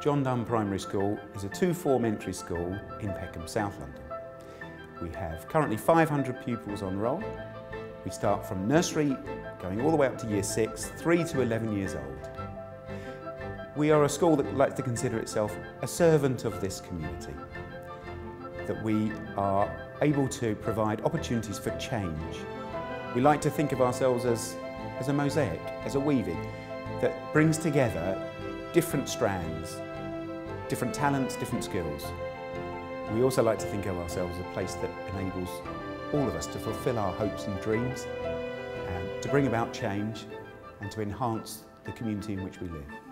John Donne Primary School is a two-form entry school in Peckham, South London. We have currently 500 pupils on roll. We start from nursery, going all the way up to year six, three to 11 years old. We are a school that likes to consider itself a servant of this community. That we are able to provide opportunities for change. We like to think of ourselves as, as a mosaic, as a weaving, that brings together different strands, different talents, different skills. We also like to think of ourselves as a place that enables all of us to fulfil our hopes and dreams, and to bring about change and to enhance the community in which we live.